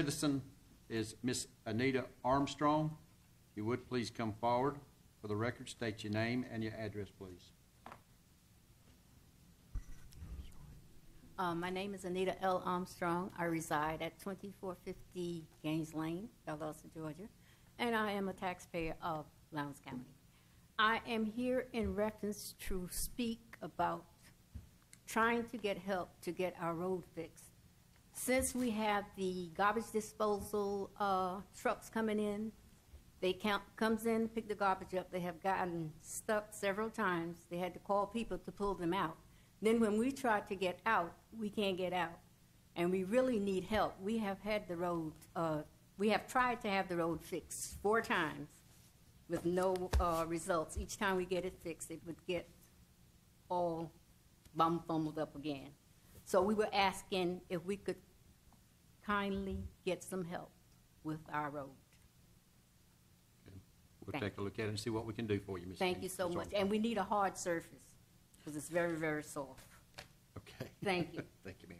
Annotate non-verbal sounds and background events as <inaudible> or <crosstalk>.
citizen is Miss Anita Armstrong. You would, please come forward. For the record, state your name and your address, please. Uh, my name is Anita L. Armstrong. I reside at 2450 Gaines Lane, Valdosta, Georgia, and I am a taxpayer of Lowndes County. I am here in reference to speak about trying to get help to get our road fixed. Since we have the garbage disposal uh, trucks coming in, they count, comes in, pick the garbage up. They have gotten stuck several times. They had to call people to pull them out. Then when we try to get out, we can't get out. And we really need help. We have had the road, uh, we have tried to have the road fixed four times with no uh, results. Each time we get it fixed, it would get all bum fumbled up again. So we were asking if we could kindly get some help with our road. We'll Thank take a look at it and see what we can do for you, Miss. Thank Anita. you so Ms. much. And we need a hard surface, because it's very, very soft. Okay. Thank you. <laughs> Thank you, ma'am.